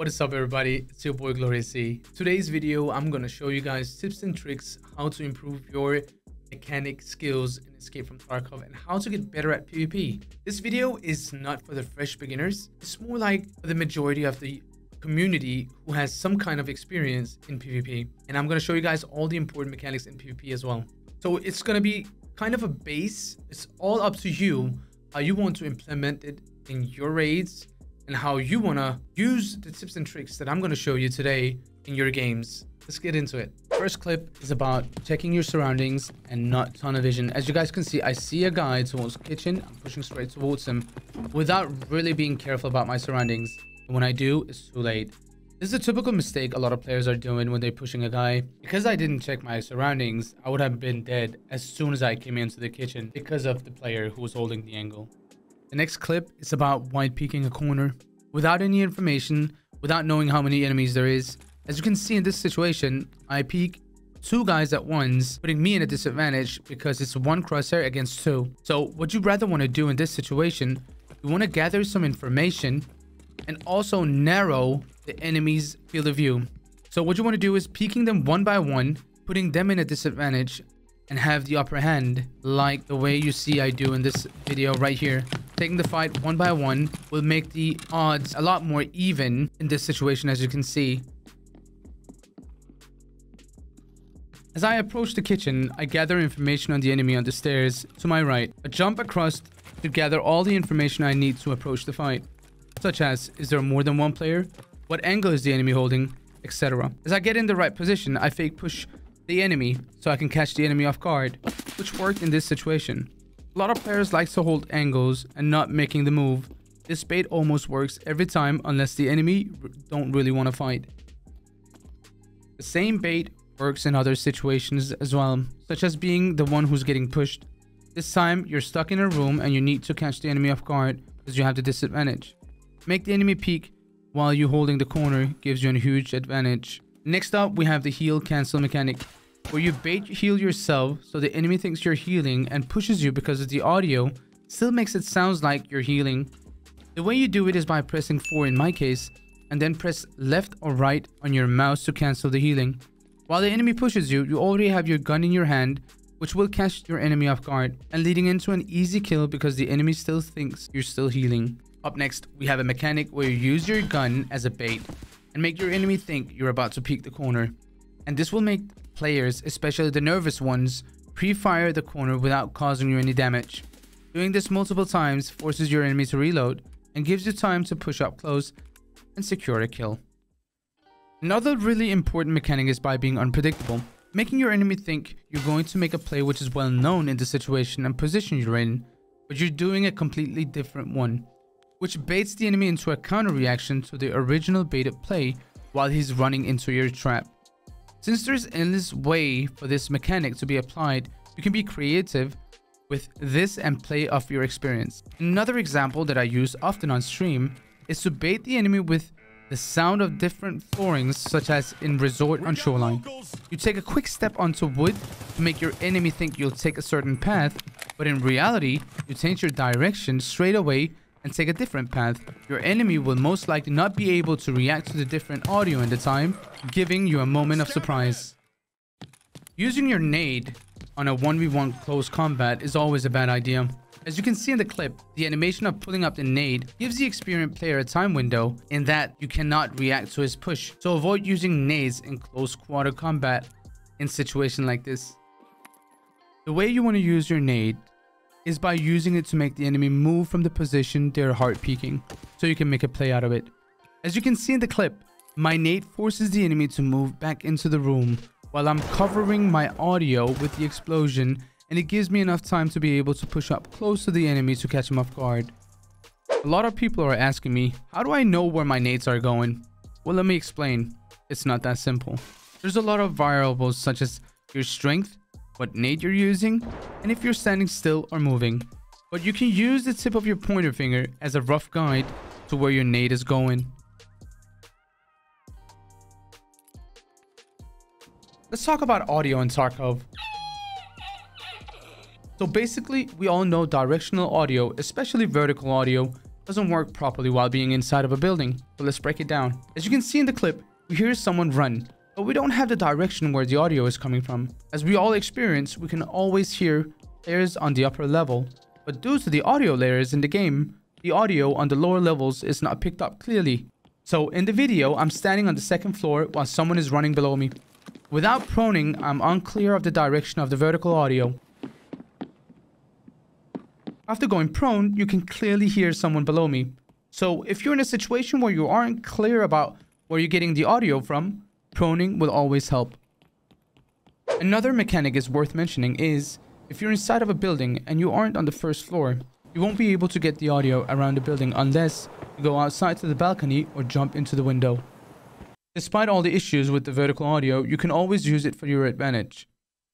What is up everybody, it's your boy Glorious C. Today's video, I'm gonna show you guys tips and tricks how to improve your mechanic skills in Escape from Tarkov and how to get better at PvP. This video is not for the fresh beginners, it's more like the majority of the community who has some kind of experience in PvP. And I'm gonna show you guys all the important mechanics in PvP as well. So it's gonna be kind of a base, it's all up to you how you want to implement it in your raids and how you want to use the tips and tricks that I'm going to show you today in your games. Let's get into it. First clip is about checking your surroundings and not tunnel vision. As you guys can see, I see a guy towards kitchen. I'm pushing straight towards him without really being careful about my surroundings. And when I do, it's too late. This is a typical mistake a lot of players are doing when they're pushing a guy. Because I didn't check my surroundings, I would have been dead as soon as I came into the kitchen because of the player who was holding the angle. The next clip is about wide peeking a corner. Without any information, without knowing how many enemies there is. As you can see in this situation, I peek two guys at once, putting me in a disadvantage because it's one crosshair against two. So what you rather want to do in this situation, you want to gather some information and also narrow the enemy's field of view. So what you want to do is peeking them one by one, putting them in a disadvantage and have the upper hand like the way you see I do in this video right here. Taking the fight one by one will make the odds a lot more even in this situation as you can see. As I approach the kitchen, I gather information on the enemy on the stairs to my right. I jump across to gather all the information I need to approach the fight, such as is there more than one player, what angle is the enemy holding, etc. As I get in the right position, I fake push the enemy so I can catch the enemy off guard, which worked in this situation. Lot of players like to hold angles and not making the move. This bait almost works every time unless the enemy don't really want to fight. The same bait works in other situations as well, such as being the one who's getting pushed. This time, you're stuck in a room and you need to catch the enemy off guard because you have the disadvantage. Make the enemy peek while you holding the corner gives you a huge advantage. Next up, we have the heal cancel mechanic where you bait heal yourself so the enemy thinks you're healing and pushes you because of the audio still makes it sounds like you're healing. The way you do it is by pressing 4 in my case and then press left or right on your mouse to cancel the healing. While the enemy pushes you, you already have your gun in your hand which will catch your enemy off guard and leading into an easy kill because the enemy still thinks you're still healing. Up next, we have a mechanic where you use your gun as a bait and make your enemy think you're about to peek the corner. And this will make players, especially the nervous ones, pre-fire the corner without causing you any damage. Doing this multiple times forces your enemy to reload and gives you time to push up close and secure a kill. Another really important mechanic is by being unpredictable, making your enemy think you're going to make a play which is well known in the situation and position you're in, but you're doing a completely different one, which baits the enemy into a counter reaction to the original baited play while he's running into your trap. Since there's endless way for this mechanic to be applied, you can be creative with this and play off your experience. Another example that I use often on stream is to bait the enemy with the sound of different floorings such as in Resort on Shoreline. You take a quick step onto wood to make your enemy think you'll take a certain path, but in reality, you change your direction straight away and take a different path, your enemy will most likely not be able to react to the different audio in the time, giving you a moment of surprise. Using your nade on a 1v1 close combat is always a bad idea. As you can see in the clip, the animation of pulling up the nade gives the experienced player a time window in that you cannot react to his push. So avoid using nades in close quarter combat in situation like this. The way you want to use your nade is by using it to make the enemy move from the position they're heart peeking, so you can make a play out of it. As you can see in the clip, my nade forces the enemy to move back into the room while I'm covering my audio with the explosion and it gives me enough time to be able to push up close to the enemy to catch him off guard. A lot of people are asking me, how do I know where my nades are going? Well, let me explain. It's not that simple. There's a lot of variables such as your strength, what nade you're using, and if you're standing still or moving. But you can use the tip of your pointer finger as a rough guide to where your nade is going. Let's talk about audio in Tarkov. So basically, we all know directional audio, especially vertical audio, doesn't work properly while being inside of a building. But let's break it down. As you can see in the clip, we hear someone run, but we don't have the direction where the audio is coming from. As we all experience, we can always hear players on the upper level, but due to the audio layers in the game, the audio on the lower levels is not picked up clearly. So in the video, I'm standing on the second floor while someone is running below me. Without proning, I'm unclear of the direction of the vertical audio. After going prone, you can clearly hear someone below me. So if you're in a situation where you aren't clear about where you're getting the audio from, proning will always help. Another mechanic is worth mentioning is, if you're inside of a building and you aren't on the first floor, you won't be able to get the audio around the building unless you go outside to the balcony or jump into the window. Despite all the issues with the vertical audio, you can always use it for your advantage.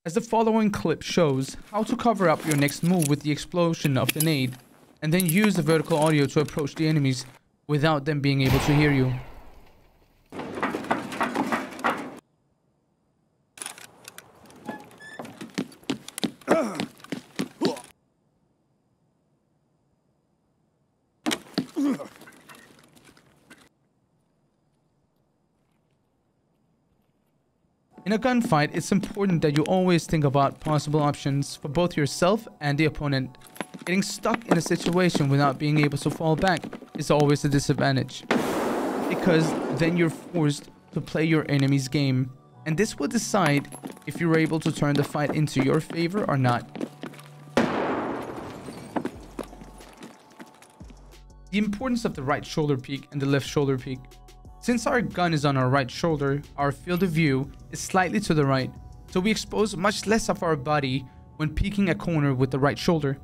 As the following clip shows how to cover up your next move with the explosion of the nade, and then use the vertical audio to approach the enemies without them being able to hear you. In a gunfight, it's important that you always think about possible options for both yourself and the opponent. Getting stuck in a situation without being able to fall back is always a disadvantage. Because then you're forced to play your enemy's game. And this will decide if you're able to turn the fight into your favor or not. The importance of the right shoulder peek and the left shoulder peek. Since our gun is on our right shoulder, our field of view is slightly to the right, so we expose much less of our body when peeking a corner with the right shoulder.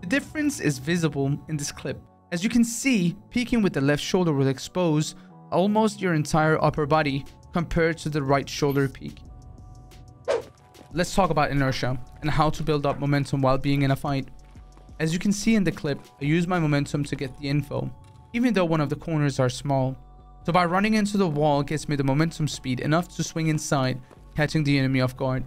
The difference is visible in this clip. As you can see, peeking with the left shoulder will expose almost your entire upper body compared to the right shoulder peek. Let's talk about inertia and how to build up momentum while being in a fight. As you can see in the clip, I use my momentum to get the info, even though one of the corners are small. So by running into the wall gets me the momentum speed enough to swing inside, catching the enemy off guard.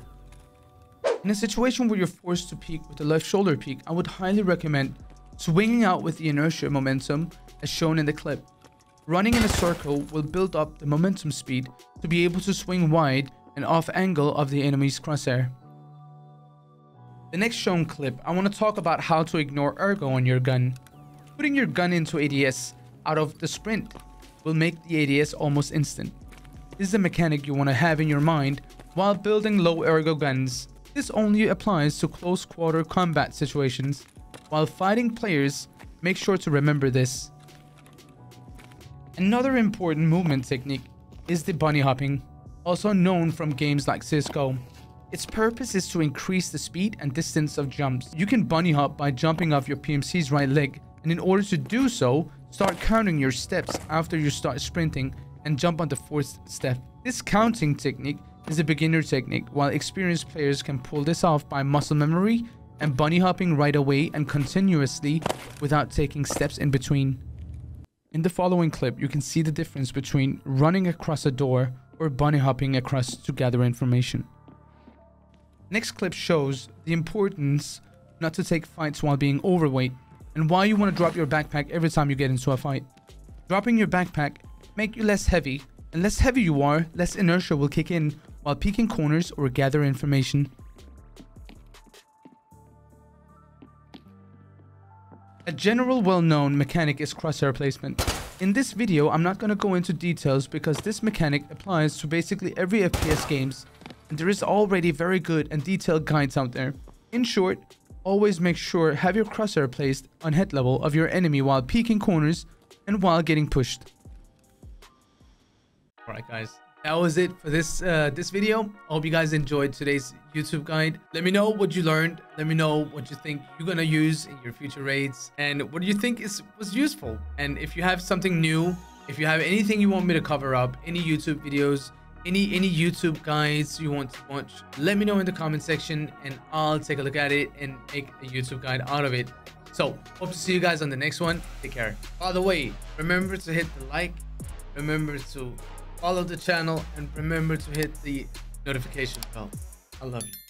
In a situation where you're forced to peek with the left shoulder peek, I would highly recommend swinging out with the inertia momentum as shown in the clip. Running in a circle will build up the momentum speed to be able to swing wide and off angle of the enemy's crosshair. The next shown clip, I want to talk about how to ignore ergo on your gun. Putting your gun into ADS out of the sprint will make the ADS almost instant. This is a mechanic you want to have in your mind while building low ergo guns. This only applies to close quarter combat situations. While fighting players, make sure to remember this. Another important movement technique is the bunny hopping, also known from games like CS:GO. Its purpose is to increase the speed and distance of jumps. You can bunny hop by jumping off your PMC's right leg, and in order to do so, Start counting your steps after you start sprinting and jump on the fourth step. This counting technique is a beginner technique, while experienced players can pull this off by muscle memory and bunny hopping right away and continuously without taking steps in between. In the following clip, you can see the difference between running across a door or bunny hopping across to gather information. Next clip shows the importance not to take fights while being overweight and why you want to drop your backpack every time you get into a fight. Dropping your backpack make you less heavy, and less heavy you are, less inertia will kick in while peeking corners or gather information. A general well-known mechanic is crosshair placement. In this video, I'm not going to go into details because this mechanic applies to basically every FPS games, and there is already very good and detailed guides out there. In short, Always make sure have your crosshair placed on head level of your enemy while peeking corners and while getting pushed. Alright guys, that was it for this uh, this video. I hope you guys enjoyed today's YouTube guide. Let me know what you learned. Let me know what you think you're gonna use in your future raids and what do you think is was useful. And if you have something new, if you have anything you want me to cover up, any YouTube videos, any any youtube guides you want to watch let me know in the comment section and i'll take a look at it and make a youtube guide out of it. So hope to see you guys on the next one. Take care. By the way remember to hit the like remember to follow the channel and remember to hit the notification bell. I love you